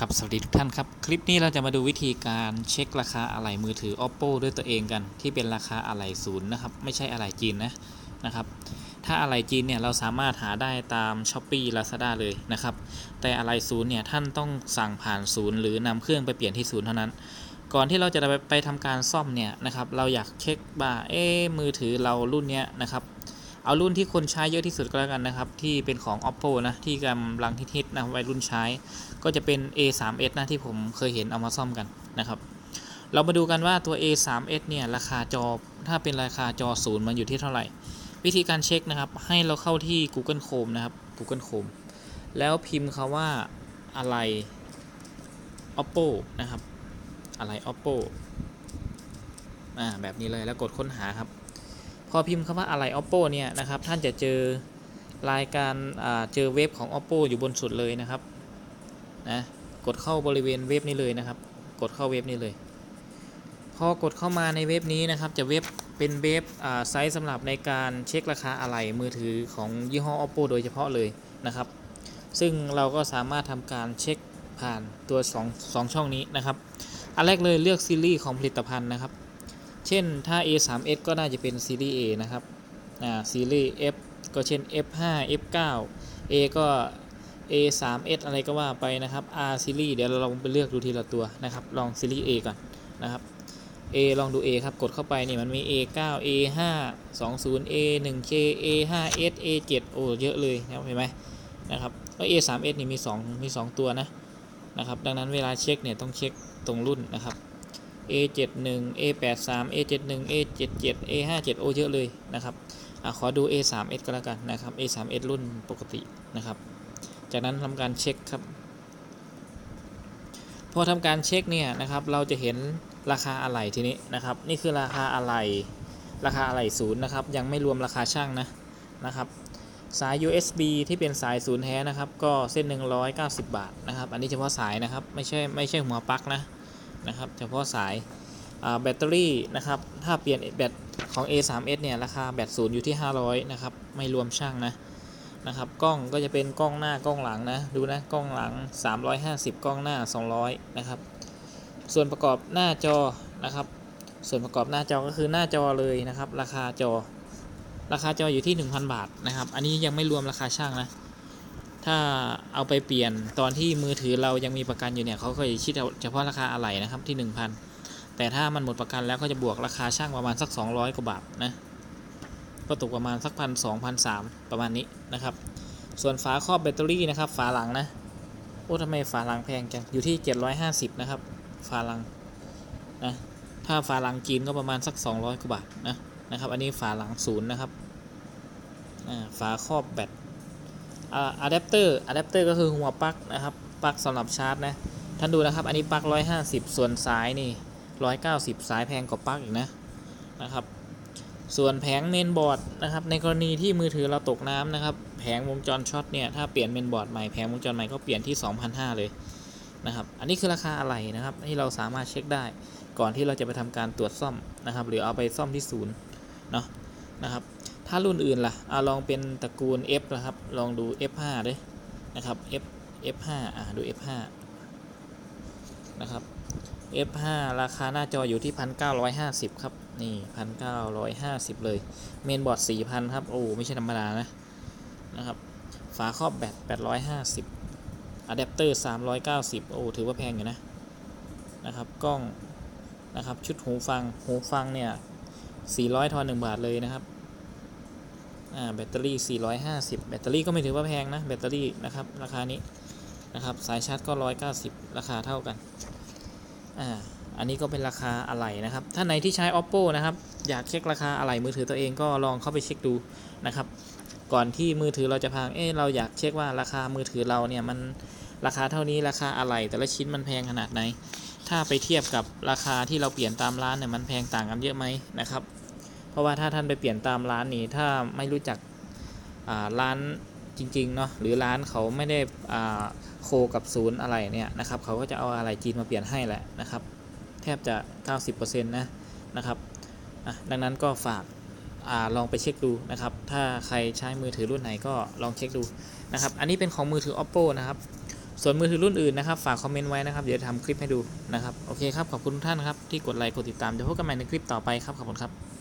ครับสวัสดีทุกท่านครับ คลิปนี้เราจะมาดูวิธีการเช็คราคาอะไหล่มือถือ oppo ด้วยตัวเองกัน ที่เป็นราคาอะไหล่ศูนย์นะครับ ไม่ใช่อะไหล่จีนนะนะครับถ้าอะไหล่จีนเนี่ยเราสามารถหาได้ตาม s h อ p e e Lazada เลยนะครับ แต่อะไหล่ศูนย์เนี่ยท่านต้องสั่งผ่านศูนย์หรือนำเครื่องไปเปลี่ยนที่ศูนย์เท่านั้น ก่อนที่เราจะไปไปทำการซ่อมเนี่ยนะครับเราอยากเช็คว่าเอ๊มือถือเรารุ่นเนี้ยนะครับ เอารุ่นที่คนใช้เยอะที่สุดก็แล้วกันนะครับ ที่เป็นของ oppo นะที่กำลังฮิตๆนะวัยรุ่นใช้ ก็จะเป็น A3s นะที่ผมเคยเห็นเอามาซ่อมกันนะครับ เรามาดูกันว่าตัว A3s เนี่ยราคาจอถ้าเป็นราคาจอศูนย์มันอยู่ที่เท่าไหร่ วิธีการเช็คนะครับ ให้เราเข้าที่ Google Chrome นะครับ Google Chrome แล้วพิมพ์คาว่าอะไร oppo นะครับ อะไร oppo อ่าแบบนี้เลยแล้วกดค้นหาครับ อพิมพ์คำว่าอะไร oppo เนี่ยนะครับ ท่านจะเจอรายการเจอเว็บของ oppo อยู่บนสุดเลยนะครับนะกดเข้าบริเวณเว็บนี้เลยนะครับ กดเข้าเว็บนี้เลย พอกดเข้ามาในเว็บนี้นะครับ จะเว็บเป็นเว็บไซต์สำหรับในการเช็คราคาอะไหล่มือถือของยี่ห้อ oppo โดยเฉพาะเลยนะครับ ซึ่งเราก็สามารถทำการเช็คผ่านตัว2 2ช่องนี้นะครับ อันแรกเลยเลือกซีรีส์ของผลิตภัณฑ์นะครับ เช่นถ้า A3s ก็น่าจะเป็นซีรีส์ A นะครับ อ่า ซีรีส์ F ก็เช่น F5 F9 A ก็ A3s อะไรก็ว่าไปนะครับ R ซีรีส์เดี๋ยวเราลองไปเลือกดูทีละตัวนะครับ ลองซีรีส์ A ก่อนนะครับ A ลองดู A ครับ กดเข้าไปนี่มันมี A9 A5 20 A1K A5s A7 โอ้เยอะเลยนะเห็นไหมนะครับก็ A3s นี่มี 2 มี 2 ตัวนะนะครับ ดังนั้นเวลาเช็คเนี่ยต้องเช็คตรงรุ่นนะครับ A71 A83 A71 A77 A57 โอเยอะเลยนะครับอขอดู A3s ก็แล้วกันนะครับ A3s รุ่นปกตินะครับ จากนั้นทำการเช็คครับ พอทำการเช็คเนี่ยนะครับ เราจะเห็นราคาอะไหล่ทีนี้นะครับ นี่คือราคาอะไหล่ราคาอะไหล่ศูนย์นะครับ ยังไม่รวมราคาช่างนะนะครับ สาย USB ที่เป็นสายศูนย์แท้นะครับ ก็เส้น 190 บาทนะครับ อันนี้เฉพาะสายนะครับ ไม่ใช่ไม่ใช่หัวปลั๊กนะ นะครับ เฉพาะสายแบตเตอรี่นะครับ ถ้าเปลี่ยนแบตของ A3s เนี่ย ราคาแบตศูนย์อยู่ที่ 500 นะครับ ไม่รวมช่างนะ นะครับ กล้องก็จะเป็นกล้องหน้ากล้องหลังนะ ดูนะ กล้องหลัง 350 กล้องหน้า 200 นะครับ ส่วนประกอบหน้าจอ นะครับ ส่วนประกอบหน้าจอก็คือหน้าจอเลยนะครับ ราคาจอ ราคาจออยู่ที่ 1,000 บาทนะครับ อันนี้ยังไม่รวมราคาช่างนะ ถ้าเอาไปเปลี่ยนตอนที่มือถือเรายังมีประกันอยู่เนี่ยเขาเคยคิดเฉพาะราคาอะไหล่นะครับที่ 1,000 แต่ถ้ามันหมดประกันแล้วก็จะบวกราคาช่างประมาณสัก 200 กว่าบาทนะก็ตกประมาณสักพันสองพันสามประมาณนี้นะครับ ส่วนฝาครอบแบตเตอรี่นะครับ ฝาหลังนะโอ้ทำไมฝาหลังแพงจังอยู่ที่ 750 นะครับ ฝาหลังนะถ้าฝาหลังจีนก็ประมาณสัก 200กว่าบาทนะนะครับ อันนี้ฝาหลังศูนย์นะครับฝาครอบแบต อะแดปเตอร์อะแดปเตอร์ก็คือหัวปลั๊กนะครับปลั๊กสำหรับชาร์จนะท่านดูนะครับ อันนี้ปลั๊ก150 ส่วนสายนี่190 สายแพงกว่าปลั๊กอีกนะนะครับ ส่วนแผงเมนบอร์ดนะครับ ในกรณีที่มือถือเราตกน้ำนะครับ แผงวงจรช็อตเนี่ยถ้าเปลี่ยนเมนบอร์ดใหม่แผงวงจรใหม่ก็เปลี่ยนที่ 2,500 เลยนะครับอันนี้คือราคาอะไหล่นะครับที่เราสามารถเช็คได้ก่อนที่เราจะไปทำการตรวจซ่อมนะครับ หรือเอาไปซ่อมที่ศูนย์เนาะนะครับ ถ้ารุ่นอื่นล่ะเอาลองเป็นตระกูล F นะครับ ลองดู F5 ด้วยนะครับ F F5 อ่าดู F5 นะครับ F5 ราคาหน้าจออยู่ที่ 1,950 ครับ นี่พันเก้าร้อยห้าสิบเลย เมนบอร์ดสี่พันครับ โอ้ ไม่ใช่ธรรมดานะ นะครับ ฝาครอบแบตแปดร้อยห้าสิบอะแดปเตอร์สามร้อยเก้าสิบโอ้ ถือว่าแพงอยู่นะ นะครับ กล้อง นะครับ ชุดหูฟัง หูฟังเนี่ยสี่ร้อยทอนหนึ่งบาทเลยนะครับ แบตเตอรี่ 450 แบตเตอรี่ก็ไม่ถือว่าแพงนะ แบตเตอรี่นะครับ ราคานี้นะครับ สายชาร์จก็ 190 ราคาเท่ากัน อ่า อันนี้ก็เป็นราคาอะไหล่นะครับ ถ้าไหนที่ใช้ oppo นะครับ อยากเช็คราคาอะไหล่มือถือตัวเองก็ลองเข้าไปเช็คดูนะครับ ก่อนที่มือถือเราจะพัง เอ๊เราอยากเช็คว่าราคามือถือเราเนี่ยมันราคาเท่านี้ราคาอะไหล่แต่ละชิ้นมันแพงขนาดไหน ถ้าไปเทียบกับราคาที่เราเปลี่ยนตามร้านเนี่ยมันแพงต่างกันเยอะไหมนะครับ เพราะว่าถ้าท่านไปเปลี่ยนตามร้านนี้ถ้าไม่รู้จักร้านจริงๆเนาะหรือร้านเขาไม่ได้โคกับศูนย์อะไรเนี่ยนะครับเขาก็จะเอาอะไรจีนมาเปลี่ยนให้แหละนะครับ แทบจะ 90%นะนะครับดังนั้นก็ฝากอลองไปเช็คดูนะครับ ถ้าใครใช้มือถือรุ่นไหนก็ลองเช็คดูนะครับ อันนี้เป็นของมือถือ oppo นะครับ ส่วนมือถือรุ่นอื่นนะครับ ฝากคอมเมนต์ไว้นะครับ เดี๋ยวทำคลิปให้ดูนะครับ โอเคครับ ขอบคุณทุกท่านครับที่กดไลค์ กดติดตาม เดี๋ยวพบกันใหม่ในคลิปต่อไปครับ ขอบคุณครับ